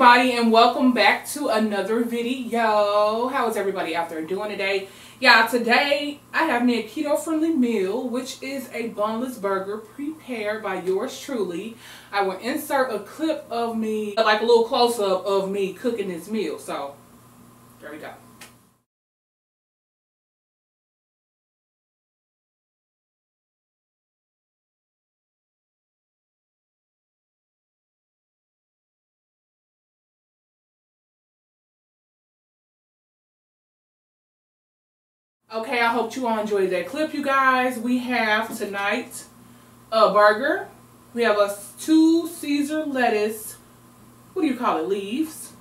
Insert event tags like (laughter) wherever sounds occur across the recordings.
everybody and welcome back to another video. How is everybody out there doing today? Yeah, today I have me a keto friendly meal which is a bunless burger prepared by yours truly. I will insert a clip of me, like a little close up of me cooking this meal. So, there we go. Okay, I hope you all enjoyed that clip, you guys. We have tonight a burger. We have a two Caesar lettuce, what do you call it, leaves.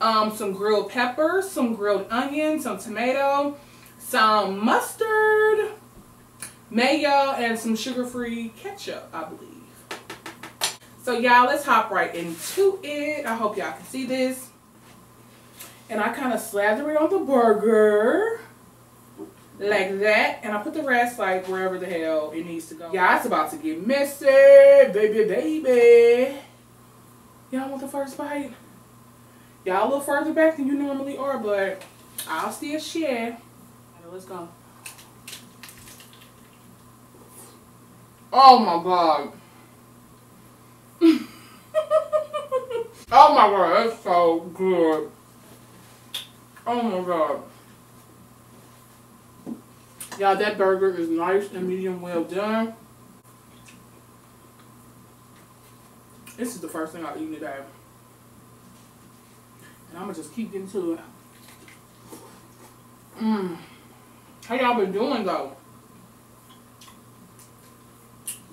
Um, some grilled peppers, some grilled onions, some tomato, some mustard, mayo, and some sugar-free ketchup, I believe. So y'all, let's hop right into it. I hope y'all can see this. And I kind of slather it on the burger like that and I put the rest like wherever the hell it needs to go. Yeah, it's about to get messy, baby, baby. Y'all want the first bite? Y'all a little further back than you normally are, but I'll still share. Right, let's go. Oh my god. (laughs) oh my god, that's so good. Oh my god. Y'all, that burger is nice and medium well done. This is the first thing I eat today. And I'm going to just keep getting to it. Mmm. How y'all been doing, though?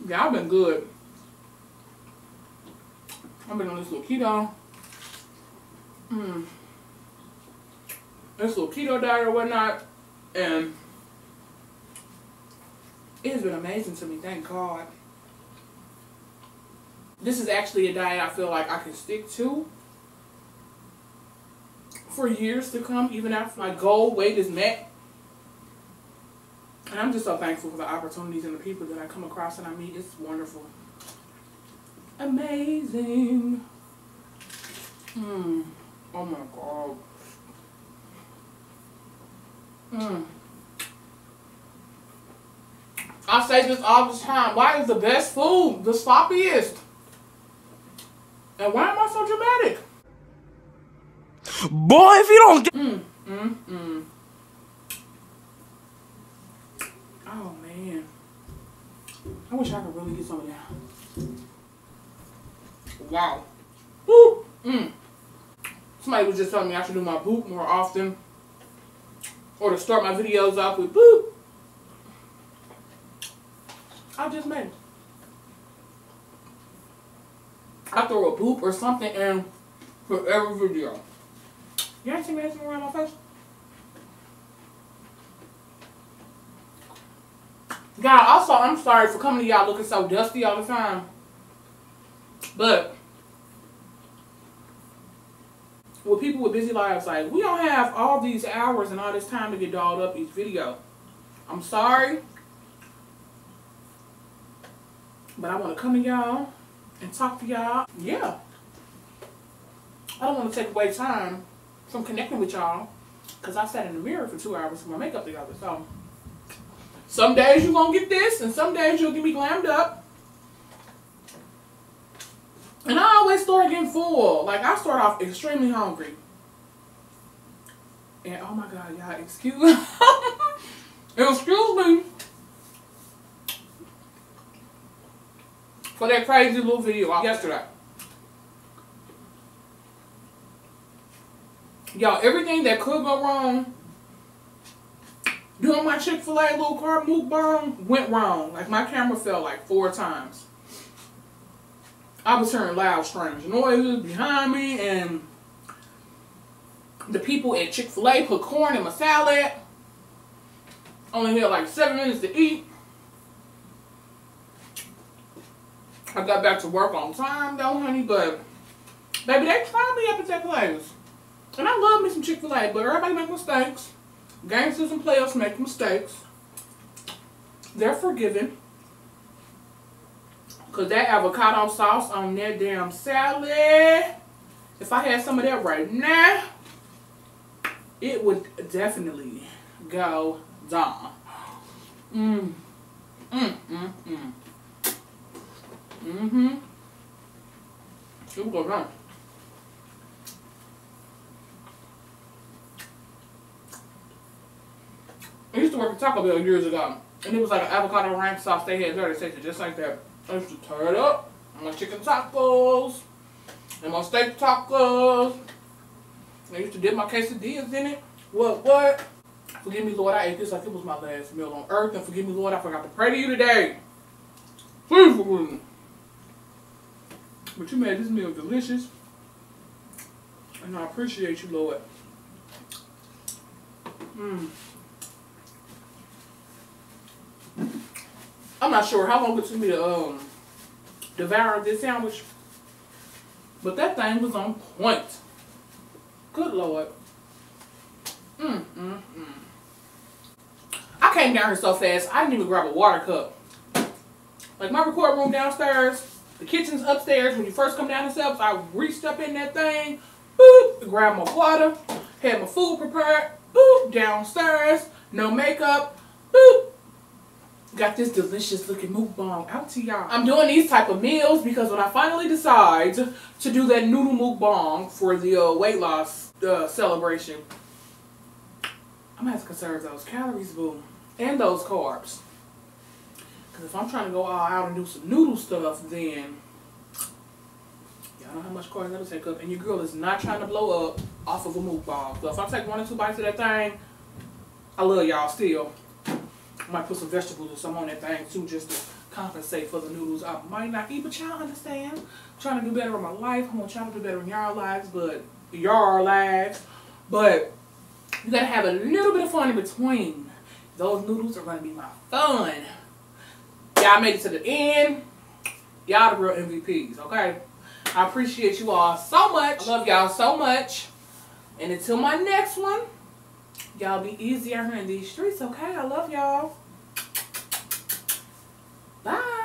Y'all been good. I've been on this little keto. Mmm. This little keto diet or whatnot. And it has been amazing to me, thank God. This is actually a diet I feel like I can stick to for years to come, even after my goal weight is met. And I'm just so thankful for the opportunities and the people that I come across and I meet. It's wonderful. Amazing. Hmm. Oh my God. Hmm. I say this all the time. Why is the best food the sloppiest? And why am I so dramatic? Boy, if you don't get... Mm, mm, mm. Oh, man. I wish I could really get some of that. Wow. Woo. Mm. Somebody was just telling me I should do my boop more often. Or to start my videos off with boop. I just made. I throw a boop or something in for every video. You ain't see me anything around my face? God, also, I'm sorry for coming to y'all looking so dusty all the time. But, with people with busy lives, like, we don't have all these hours and all this time to get dolled up each video. I'm sorry. But I want to come to y'all and talk to y'all. Yeah. I don't want to take away time from connecting with y'all because I sat in the mirror for two hours with my makeup together. So, some days you're going to get this and some days you'll get me glammed up. And I always start getting full. Like, I start off extremely hungry. And, oh my God, y'all, excuse, (laughs) excuse me. For that crazy little video yesterday. Y'all, everything that could go wrong doing my Chick-fil-A little carb mukbang went wrong. Like my camera fell like four times. I was hearing loud strange noises behind me and the people at Chick-fil-A put corn in my salad. Only had like seven minutes to eat. I got back to work on time though, honey, but baby, they tried me up at that place. And I love me some Chick-fil-A, but everybody make mistakes. Gangsters and players make mistakes. They're forgiven. Because that avocado sauce on that damn salad If I had some of that right now, it would definitely go down. Mmm. Mmm, mmm, mmm. Mm-hmm. It would. I used to work at Taco Bell years ago, and it was like an avocado ranch sauce they had there. Tasted just like that. I used to tear it up my chicken tacos and my steak tacos. I used to dip my quesadillas in it. What, what? Forgive me, Lord, I ate this like it was my last meal on earth. And forgive me, Lord, I forgot to pray to you today. Please forgive me. But you made this meal delicious. And I appreciate you, Lord. Mmm. I'm not sure how long it took me to um, devour this sandwich. But that thing was on point. Good Lord. Mm, mm, mm. I came down here so fast, I didn't even grab a water cup. Like my record room downstairs, the kitchen's upstairs. When you first come down the steps, I reached up in that thing, boop, grabbed my water, had my food prepared, boop, downstairs, no makeup, boop, got this delicious looking mukbang out to y'all. I'm doing these type of meals because when I finally decide to do that noodle mukbang for the uh, weight loss uh, celebration, I'm gonna have to conserve those calories, boo, and those carbs. Because if I'm trying to go all out and do some noodle stuff, then y'all know how much carbs that'll take up. And your girl is not trying to blow up off of a mukbang. So if I take one or two bites of that thing, I love y'all still might put some vegetables or something on that thing too just to compensate for the noodles I might not eat, but y'all understand. I'm trying to do better in my life. I'm going to try to do better in y'all lives, but y'all lives. But you gotta have a little bit of fun in between. Those noodles are gonna be my fun. Y'all made it to the end. Y'all the real MVPs, okay? I appreciate you all so much. I love y'all so much. And until my next one, y'all be easy out here in these streets, okay? I love y'all. Bye.